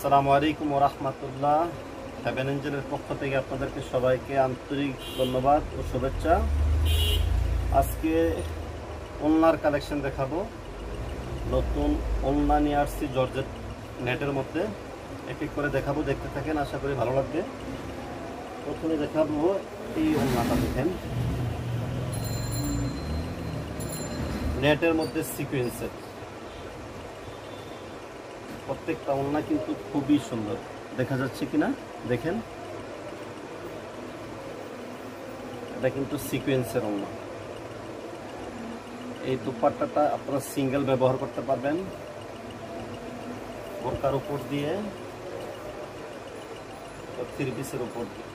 আসসালামু আলাইকুম রহমতুল্লাহ। হ্যাভেন এঞ্জেলের পক্ষ থেকে আপনাদেরকে সবাইকে আন্তরিক ধন্যবাদ ও শুভেচ্ছা। আজকে ওলনার কালেকশন দেখাবো। নতুন ওলনা নিয়ে আসছি জর্জেট নেটের মধ্যে। এক এক করে দেখাবো, দেখতে থাকেন, আশা করি ভালো লাগবে। প্রথমে দেখাবো এই ওলনাটা, দেখেন। নেটের মধ্যে সিকুয়েন্সের প্রত্যেকটা ওলনা কিন্তু খুবই সুন্দর। দেখা যাচ্ছে কিনা? দেখেন। এটা কিন্তু সিকুয়েন্সের ওলনা এই দুপাট্টাটা আপনারা সিঙ্গেল ব্যবহার করতে পারবেন। বোরকার উপর দিয়ে থ্রি পিসের উপর দিয়ে।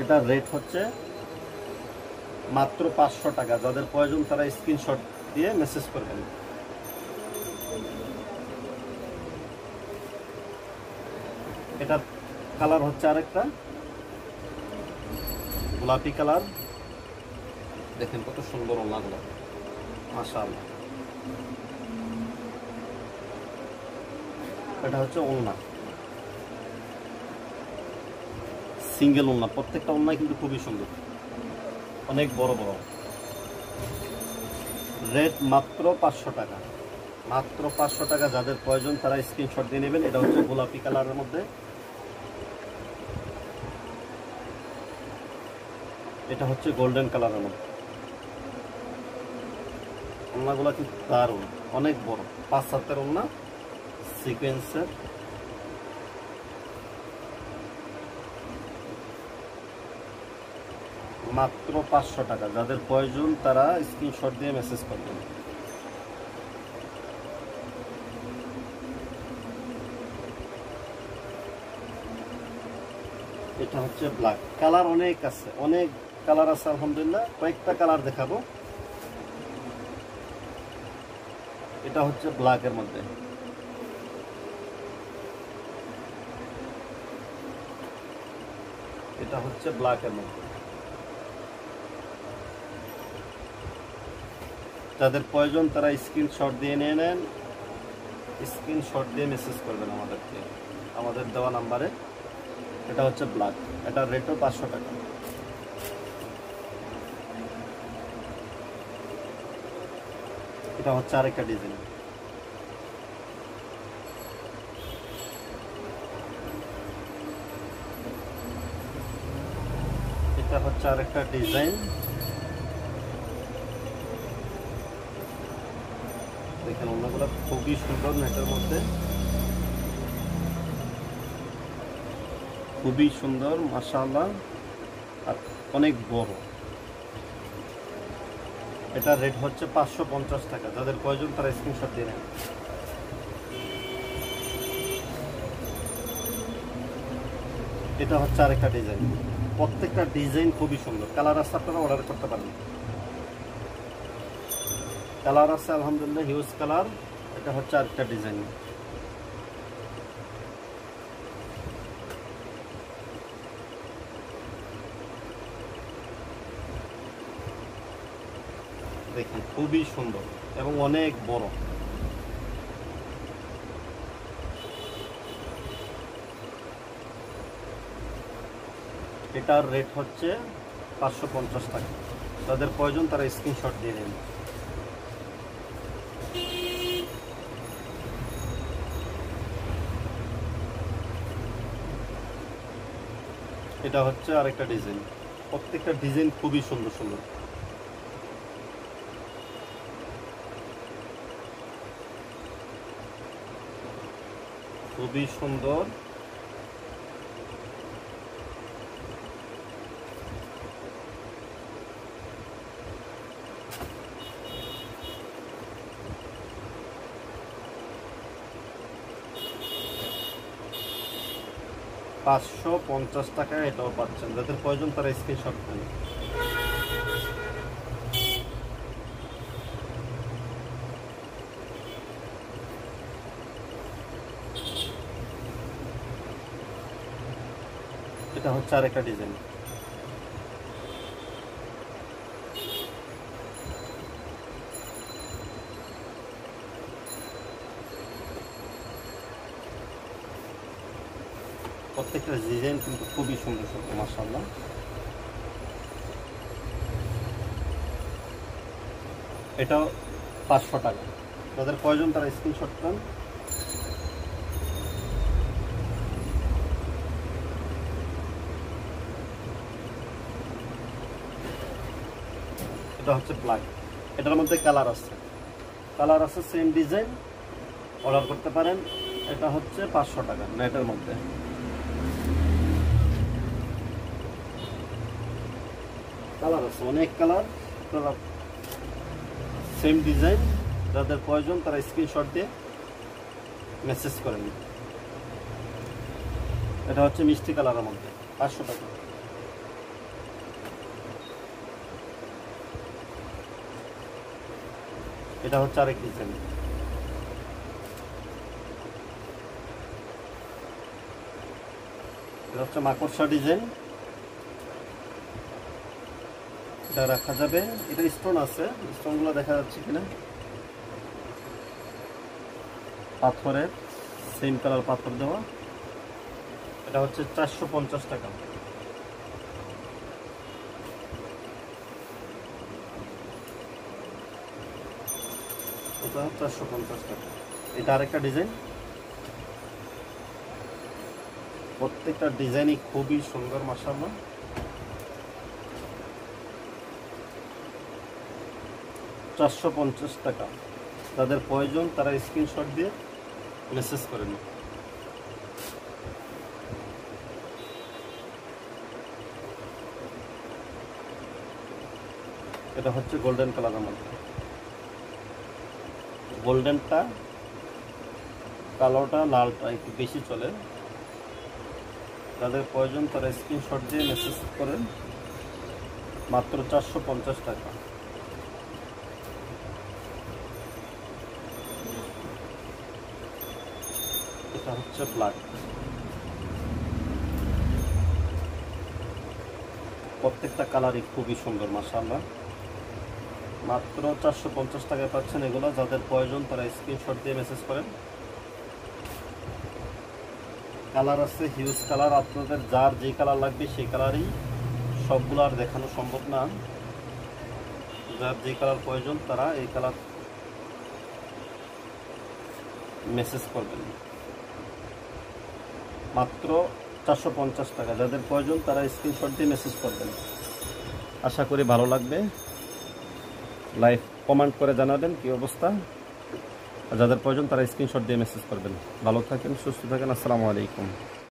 এটা রেট হচ্ছে মাত্র পাঁচশো টাকা। যাদের প্রয়োজন তারা স্ক্রিনশট দিয়ে মেসেজ করবেন এটার কালার হচ্ছে আরেকটা। গোলাপি কালার। দেখেন কত সুন্দর ওনাগুলো মাশাল এটা হচ্ছে ওলনা সিঙ্গেল ওলনা প্রত্যেকটা ওলনা কিন্তু খুবই সুন্দর। অনেক বড় বড়। রেট মাত্র পাঁচশো টাকা। মাত্র পাঁচশো টাকা যাদের প্রয়োজন তারা স্ক্রিনশট দিয়ে নেবেন। এটা হচ্ছে গোলাপি কালারের মধ্যে। এটা হচ্ছে গোল্ডেন কালারের মধ্যে। ওনাগুলো কিন্তু দারুণ, অনেক বড়। পাঁচ, সাতের ওনা সিকোয়েন্সের মাত্র পাঁচশো টাকা। যাদের প্রয়োজন, তারা স্ক্রিনশট দিয়ে মেসেজ করবেন। এটা হচ্ছে ব্ল্যাক কালার অনেক আছে, অনেক কালার আছে আলহামদুলিল্লাহ। কয়েকটা কালার দেখাবো। এটা হচ্ছে ব্ল্যাকের মধ্যে। এটা হচ্ছে ব্ল্যাকের মধ্যে। যাদের প্রয়োজন তারা স্ক্রিনশট দিয়ে নিয়ে নেন। স্ক্রিনশট দিয়ে মেসেজ করবেন আমাদেরকে। আমাদের দেওয়া নাম্বারে এটা হচ্ছে ব্ল্যাক এটার রেটও পাঁচশো টাকা। এটা হচ্ছে আরেকটা ডিজাইন। এটা হচ্ছে আরেকটা ডিজাইন। দেখেন, অন্যগুলো খুবই সুন্দর নেটের মধ্যে। খুবই সুন্দর, মাশাআল্লাহ। আর অনেক বড়। এটা রেট হচ্ছে পাঁচশো পঞ্চাশ টাকা। যাদের প্রয়োজন তারা স্ক্রিনশট দিয়ে নেয়। এটা হচ্ছে আরেকটা ডিজাইন প্রত্যেকটা ডিজাইন খুবই সুন্দর। কালার আছে আপনারা অর্ডার করতে পারেন। কালার আছে, আলহামদুলিল্লাহ হিউজ কালার এটা হচ্ছে আরেকটা ডিজাইন দেখি খুবই সুন্দর এবং অনেক বড়। এটার রেট হচ্ছে পাঁচশো পঞ্চাশ টাকা। তাদের প্রয়োজন, তারা স্ক্রিনশট দিয়ে নেন। এটা হচ্ছে আরেকটা ডিজাইন প্রত্যেকটা ডিজাইন খুবই সুন্দর সুন্দর। খুবই সুন্দর। পাঁচশো পঞ্চাশ টাকায় এটাও পাচ্ছেন। যাদের প্রয়োজন তারা স্ক্রিনশট নেন। এটা হচ্ছে আর একটা ডিজাইন। প্রত্যেকটা ডিজাইন কিন্তু খুবই সুন্দর সুন্দর মাসাল্লাহ এটাও পাঁচশো টাকা। তাদের প্রয়োজন তারা স্ক্রিনশট করেন এটা হচ্ছে প্লাগ এটার মধ্যে কালার আছে। কালার আছে সেম ডিজাইন অর্ডার করতে পারেন। এটা হচ্ছে পাঁচশো টাকা নেটের মধ্যে। কালার আছে, অনেক কালার আপনারা সেম ডিজাইন যাদের প্রয়োজন তারা স্ক্রিনশট দিয়ে মেসেজ করেন এটা হচ্ছে মিষ্টি কালারের মধ্যে, পাঁচশো টাকা। এটা হচ্ছে আরেক ডিজাইন এটা হচ্ছে মাকড়সা ডিজাইন এটা রাখা যাবে। এটা স্টোন আছে। স্টোনগুলো দেখা যাচ্ছে কিনা? পাথরের সেম কালার পাথর দেওয়া। এটা হচ্ছে চারশো পঞ্চাশ টাকা। চারশো পঞ্চাশ টাকা। এটা আরেকটা ডিজাইন। প্রত্যেকটা ডিজাইনই খুবই সুন্দর মাসাল্লাহ চারশো পঞ্চাশ টাকা। তাদের প্রয়োজন, তারা স্ক্রিনশট দিয়ে মেসেজ করেন এটা হচ্ছে গোল্ডেন কালারের মধ্যে গোল্ডেনটা কালোটা, লালটা একটু বেশি চলে। যাদের প্রয়োজন তারা স্ক্রিনশট দিয়ে মেসেজ করেন। মাত্র চারশো পঞ্চাশ টাকা। এটা হচ্ছে ব্ল্যাক প্রত্যেকটা কালারই খুবই সুন্দর মাসাল্লাহ মাত্র চারশো পঞ্চাশ টাকায় পাচ্ছেন এগুলো। যাদের প্রয়োজন তারা স্ক্রিনশট দিয়ে মেসেজ করেন। কালার আছে হিউজ কালার আপনাদের যার যে কালার লাগবে সেই কালারই সবগুলো আর দেখানো সম্ভব না। যার যে কালার প্রয়োজন তারা এই কালার মেসেজ করবেন। মাত্র চারশো পঞ্চাশ টাকা। যাদের প্রয়োজন তারা স্ক্রিনশট দিয়ে মেসেজ করবেন। আশা করি ভালো লাগবে। লাইভ কমেন্ট করে জানাবেন কি অবস্থা। যাদের প্রয়োজন তারা স্ক্রিনশট দিয়ে মেসেজ করবেন। ভালো থাকেন, সুস্থ থাকেন, আসসালামু আলাইকুম।